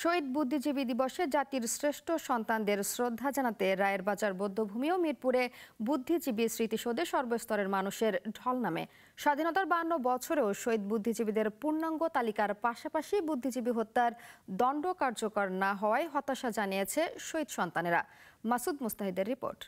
শহীদ বুদ্ধিজীবী দিবসে জাতির শ্রেষ্ঠ সন্তানদের শ্রদ্ধা জানাতে রায়ের বাজার বৌদ্ধভূমি ও মিরপুরে বুদ্ধিজীবী স্মৃতিসৌধে সর্বস্তরের মানুষের ঢল নামে। স্বাধীনতার বান্ন বছরেও শহীদ বুদ্ধিজীবীদের পূর্ণাঙ্গ তালিকার পাশাপাশি বুদ্ধিজীবী হত্যার দণ্ড কার্যকর না হওয়ায় হতাশা জানিয়েছে শহীদ সন্তানেরা। মাসুদ মুস্তাহিদের রিপোর্ট।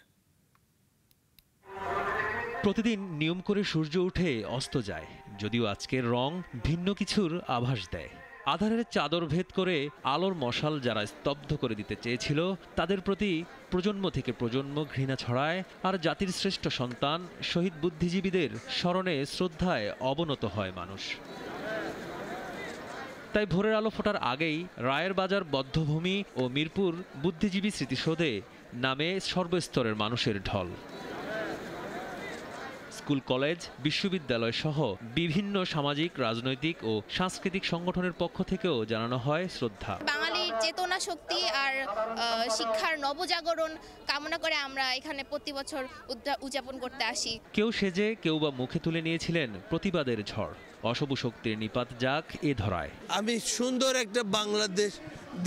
প্রতিদিন নিয়ম করে সূর্য উঠে অস্ত যায়, যদিও আজকের রং ভিন্ন কিছুর আভাস দেয়। আধারের চাদর ভেদ করে আলোর মশাল যারা স্তব্ধ করে দিতে চেয়েছিল, তাদের প্রতি প্রজন্ম থেকে প্রজন্ম ঘৃণা ছড়ায় আর জাতির শ্রেষ্ঠ সন্তান, শহীদ বুদ্ধিজীবীদের স্মরণে শ্রদ্ধায় অবনত হয় মানুষ। তাই ভোরের আলো ফোটার আগেই রায়ের বাজার বদ্ধভূমি ও মিরপুর বুদ্ধিজীবী স্মৃতিসৌধে নামে সর্বস্তরের মানুষের ঢল। স্কুল কলেজ বিশ্ববিদ্যালয় সহ বিভিন্ন সামাজিক রাজনৈতিক ও সাংস্কৃতিক সংগঠনের পক্ষ থেকেও জানানো হয় শ্রদ্ধা। বাঙালির চেতনা শক্তি আর শিক্ষার নবজাগরণ কামনা করে আমরা এখানে প্রতি বছর উদযাপন করতে আসি। কেউ সেজে কেউ বা মুখে তুলে নিয়েছিলেন প্রতিবাদের ঝড়। অশুভ শক্তির নিপাত যাক এ ধরায়। আমি সুন্দর একটা বাংলাদেশ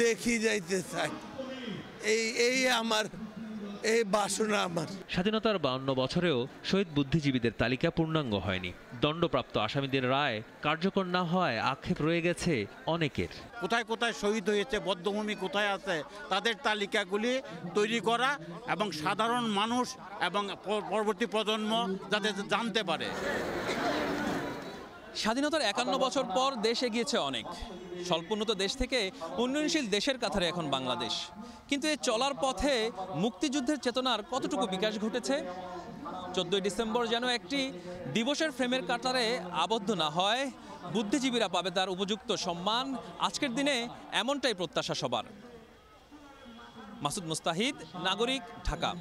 দেখি যাইতে চাই। এই এই আমার এই বাসনা আমার। স্বাধীনতার বাউন্ন বছরেও শহীদ বুদ্ধিজীবীদের তালিকা পূর্ণাঙ্গ হয়নি। দণ্ডপ্রাপ্ত আসামিদের রায় কার্যকর না হওয়ায় আক্ষেপ রয়ে গেছে অনেকের। কোথায় কোথায় শহীদ হয়েছে বদ্ধভূমি কোথায় আছে তাদের তালিকাগুলি তৈরি করা এবং সাধারণ মানুষ এবং পরবর্তী প্রজন্ম যাতে জানতে পারে। স্বাধীনতার একান্ন বছর পর দেশ এগিয়েছে অনেক। স্বল্পোন্নত দেশ থেকে উন্নয়নশীল দেশের কাতারে এখন বাংলাদেশ। কিন্তু এই চলার পথে মুক্তিযুদ্ধের চেতনার কতটুকু বিকাশ ঘটেছে? চোদ্দই ডিসেম্বর যেন একটি দিবসের ফ্রেমের কাতারে আবদ্ধ না হয়, বুদ্ধিজীবীরা পাবে তার উপযুক্ত সম্মান। আজকের দিনে এমনটাই প্রত্যাশা সবার। মাসুদ মুস্তাহিদ, নাগরিক, ঢাকা।